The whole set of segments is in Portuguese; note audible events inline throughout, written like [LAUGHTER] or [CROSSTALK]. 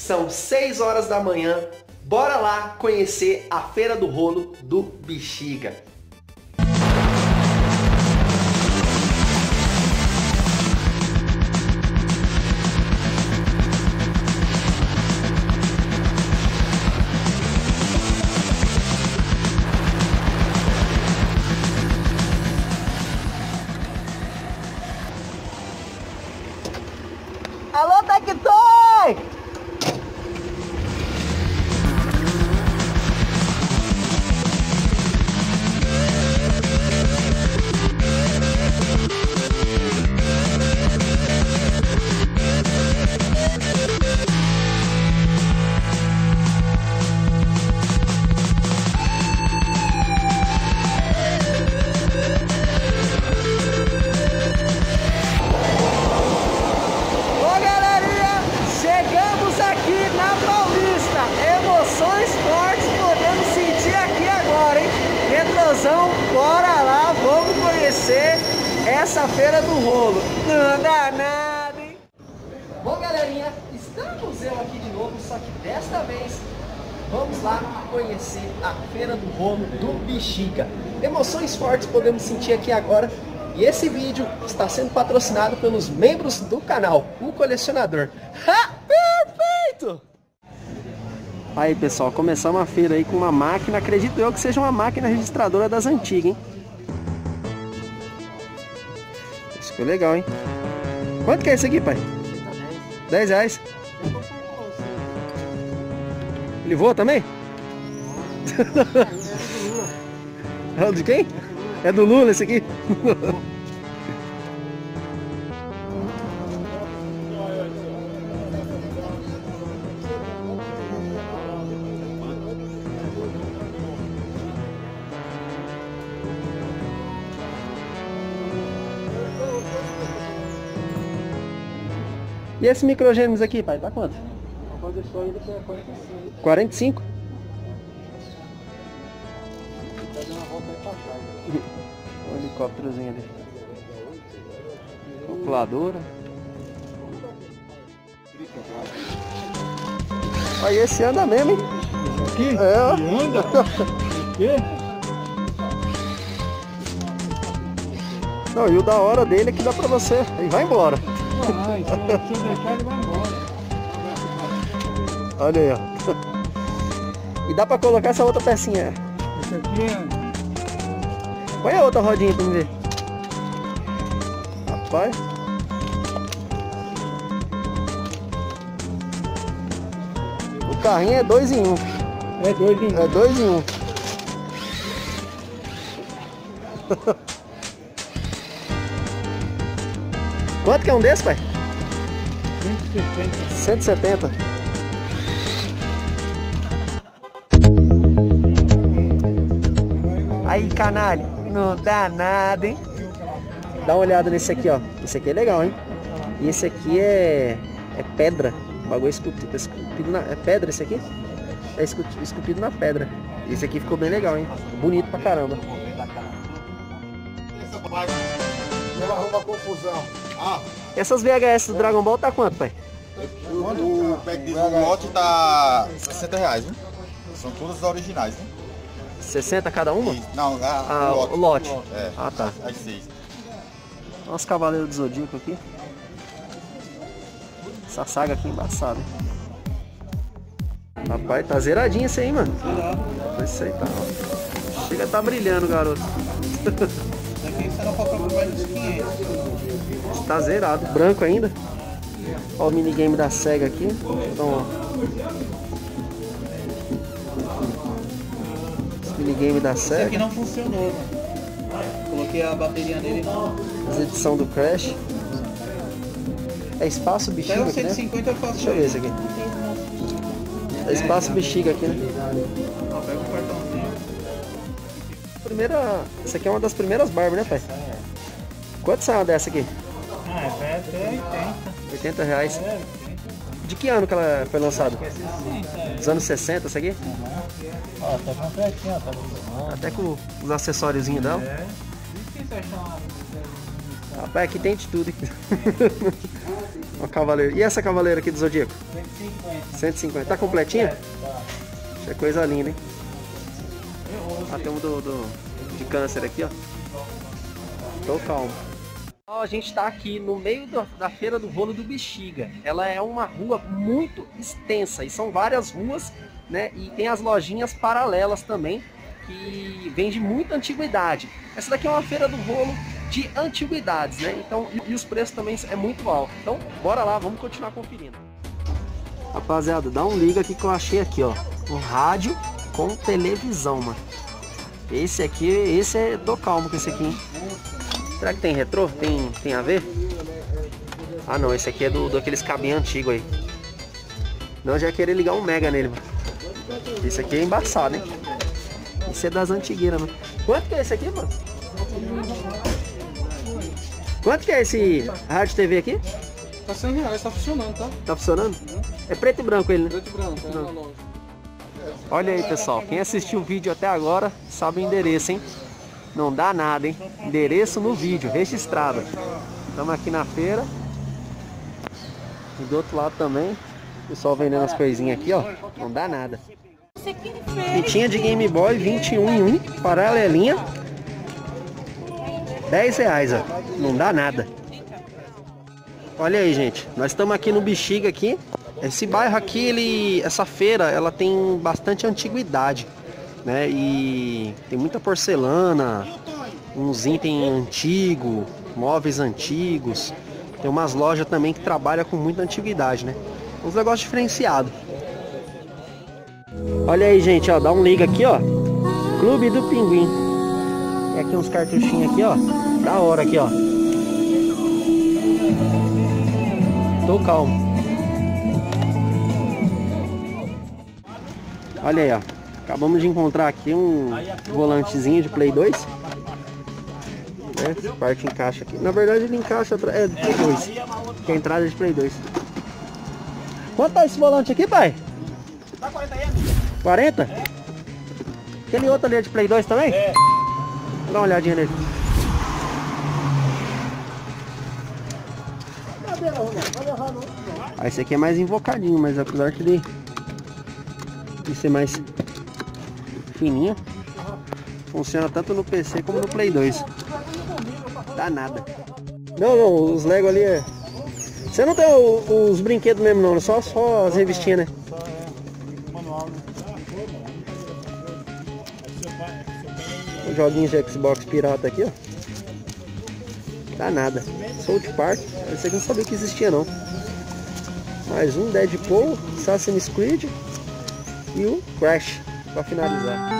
São 6 horas da manhã. Bora lá conhecer a Feira do Rolo do Bexiga. Essa feira do rolo. Não dá nada, hein? Bom, galerinha, estamos eu aqui de novo, só que desta vez vamos lá conhecer a Feira do Rolo do Bexiga. Emoções fortes podemos sentir aqui agora. E esse vídeo está sendo patrocinado pelos membros do canal, o colecionador. Ha! Perfeito! Aí pessoal, começamos a feira aí com uma máquina, acredito eu que seja uma máquina registradora das antigas, hein? Ficou legal, hein? Quanto que é isso aqui, pai? 10 reais. Ele voa também? [LAUGHS] É o de quem? É do Lula esse aqui? [LAUGHS] E esse microgêmeos aqui, pai, tá quanto? Ele que é 45. 45? Tá dando uma volta aí pra trás. Um helicópterozinho ali. Calculadora. Aí esse anda mesmo, hein? Aqui? É, ó. E anda? O quê? Não, e o da hora dele é que dá pra você. Ele vai embora. Vai, se eu se eu deixar ele vai embora. Olha aí, ó. E dá pra colocar essa outra pecinha. Esse aqui é... Põe a outra rodinha pra me ver. Rapaz. O carrinho é dois em um. É dois em É dois em um. [LAUGHS] Quanto que é um desse, pai? 160. 170. Aí, canalha, não dá nada, hein? Dá uma olhada nesse aqui, ó. Esse aqui é legal, hein? E esse aqui é, é pedra. O bagulho é esculpido, esculpido na... É pedra esse aqui? É escu- esculpido na pedra. Esse aqui ficou bem legal, hein? Bonito pra caramba. Ela arruma confusão. Ah, Essas VHS do Dragon Ball tá quanto, pai? o, o pack de lote tá 60 reais, viu? São todas originais, né? 60 cada uma? Não, a, Ah, o o lote. lote. É, Ah, tá. As seis. Olha os Cavaleiros do Zodíaco aqui. Essa saga aqui é embaçada. hein? Rapaz, tá zeradinho esse aí, mano. Esse aí tá, ó. Chega tá brilhando, garoto. [LAUGHS] Aqui mais de 500. Tá zerado. Branco ainda. Ó o minigame da SEGA aqui. Então, ó. Esse minigame da Esse aqui SEGA. não funcionou, mano. Coloquei a bateria nele não. As edição do Crash. É espaço bexiga o aqui, né? 150 eu faço Deixa eu ver esse aqui. É espaço bexiga aqui, né? Primeira. Essa aqui é uma das primeiras Barbie, né, pai? Quanto sai uma dessa aqui? Ah, vai até 80. 80 reais. É, 80. De que ano que ela foi lançada? É 60, é. Dos anos 60, essa aqui? Ó, tá completinho, ó, tá funcionando. Até com os acessóriozinhos dela. É. Você achou uma... Rapaz, aqui tem de tudo. [LAUGHS] Uma cavaleira. E essa cavaleira aqui do Zodíaco? 150. 150. Tá completinha? Isso é coisa linda, hein? Ah, tem um do, do- de câncer aqui, ó. Tô calmo. Ó, a gente tá aqui no meio do- da feira do rolo do Bexiga. Ela é uma rua muito extensa e são várias ruas, né? E tem as lojinhas paralelas também que vende muita antiguidade. Essa daqui é uma feira do rolo de antiguidades, né? Então, e, e os preços também é muito alto. Então, bora lá, vamos continuar conferindo. Rapaziada, dá um liga aqui que eu achei aqui, ó. Um rádio com televisão, mano. Esse aqui, esse é. Tô calmo com esse aqui, hein? Será que tem retrô? Tem, tem a ver? Ah não, esse aqui é do, daqueles cabinhos antigos aí. Não, eu já querer ligar um mega nele, mano. Esse aqui é embaçado, hein? Esse é das antigueiras, mano. Quanto que é esse aqui, mano? Quanto que é esse rádio TV aqui? Tá 100 reais, tá funcionando, tá? Tá funcionando? É preto e branco ele, né? Preto e branco, é Não. na loja. Olha aí, pessoal. Quem assistiu o vídeo até agora sabe o endereço, hein? Não dá nada, hein? Endereço no vídeo, registrado. Estamos aqui na feira. E do outro lado também. O pessoal vendendo as coisinhas aqui, ó. Não dá nada. Fitinha de Game Boy 21 em 1, paralelinha. 10 reais, ó. Não dá nada. Olha aí, gente. Nós estamos aqui no Bexiga aqui. Esse bairro aqui, ele, essa feira, ela tem bastante antiguidade, né? E tem muita porcelana, uns itens antigos, móveis antigos. Tem umas lojas também que trabalham com muita antiguidade, né? Uns negócios diferenciados. Olha aí, gente, ó, dá um liga aqui, ó. Clube do Pinguim. Tem aqui uns cartuchinhos aqui, ó. Da hora aqui, ó. Tô calmo. Olha aí, ó. Acabamos de encontrar aqui um volantezinho de Play 2. Né? Essa parte encaixa aqui. Na verdade ele encaixa atrás. É, do Play 2. Que é a entrada de Play 2. Quanto tá esse volante aqui, pai? 40? Aquele outro ali é de Play 2 também? É. Dá uma olhadinha nele. Ah, esse aqui é mais invocadinho, mas apesar que ele de ser mais fininho, funciona tanto no PC como no Play 2. Dá nada. Não, não, os Lego ali é. Você não tem os brinquedos mesmo não, só, só as revistinhas, né? Os joguinhos de Xbox pirata aqui, ó. Dá nada. South Park, esse não sabia que existia não. Mais um Deadpool, Assassin's Creed e o Crash para finalizar.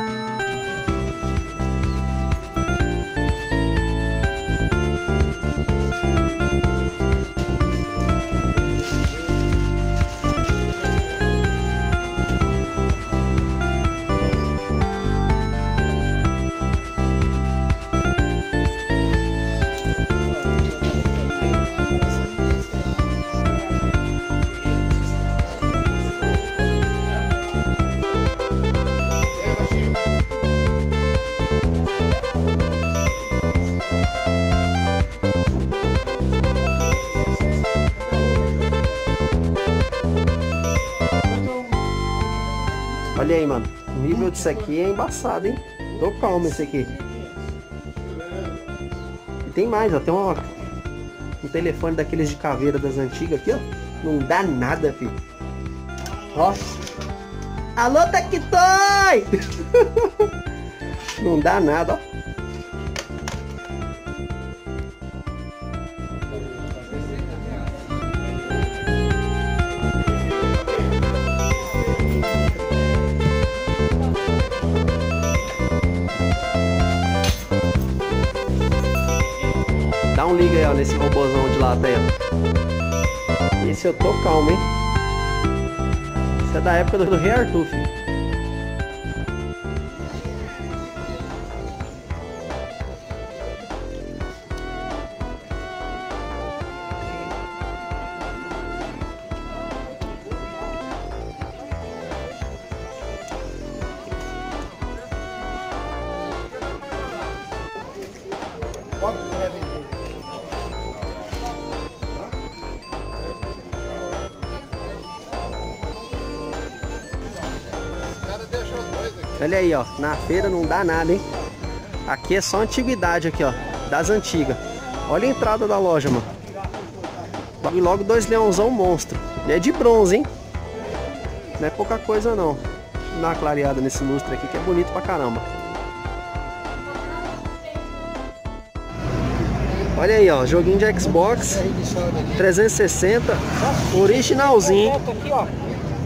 Olha aí, mano. O nível disso aqui é embaçado, hein? Tô calmo esse aqui. E tem mais, ó. Tem uma, um telefone daqueles de caveira das antigas aqui, ó. Não dá nada, filho. Ó. Alô, Tectoy! [LAUGHS] Não dá nada, ó. Dá um liga aí, ó, nesse robôzão de aí, ó. Esse eu tô calmo, hein? Esse é da época do Rei Arthur, filho. Olha aí, ó. Na feira não dá nada, hein? Aqui é só antiguidade aqui, ó. Das antigas. Olha a entrada da loja, mano. Logo logo dois leãozão monstro. E é de bronze, hein? Não é pouca coisa não. Vou dar uma clareada nesse lustre aqui que é bonito pra caramba. Olha aí, ó, joguinho de Xbox 360, originalzinho,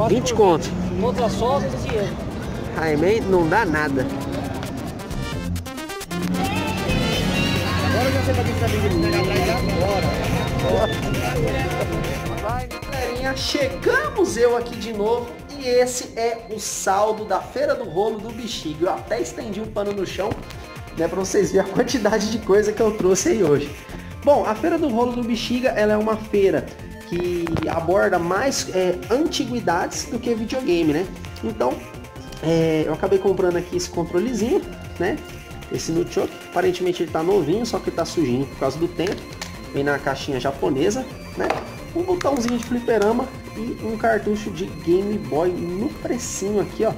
20 conto. Todas as sobras e dinheiro. Rayman não dá nada. Agora já pra você tá pegar pra ir agora. Vai, galerinha, chegamos eu aqui de novo e esse é o saldo da Feira do Rolo do Bexiga. Eu até estendi o pano no chão, né, para vocês verem a quantidade de coisa que eu trouxe aí hoje. Bom, a Feira do Rolo do Bexiga, ela é uma feira que aborda mais é, antiguidades do que videogame, né? Então, é, eu acabei comprando aqui esse controlezinho, né? Esse Nunchuk, aparentemente ele tá novinho, só que tá sujinho por causa do tempo. Vem na caixinha japonesa, né? Um botãozinho de fliperama e um cartucho de Game Boy no precinho aqui, ó.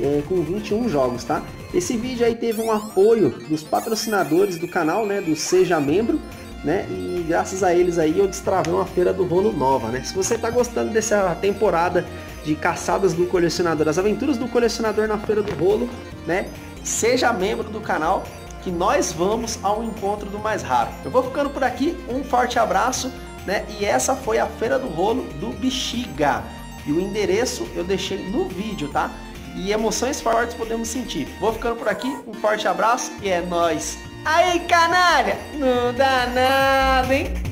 É, com 21 jogos, tá? Esse vídeo aí teve um apoio dos patrocinadores do canal, né? Do Seja Membro, né? E graças a eles aí eu destravei uma feira do rolo nova, né? Se você tá gostando dessa temporada de caçadas do colecionador, as aventuras do colecionador na feira do rolo, né? Seja membro do canal que nós vamos ao encontro do mais raro. Eu vou ficando por aqui, um forte abraço, né? E essa foi a feira do rolo do Bexiga. E o endereço eu deixei no vídeo, tá? E emoções fortes podemos sentir. Vou ficando por aqui, um forte abraço e é nóis! Aí, canalha! Não dá nada, hein?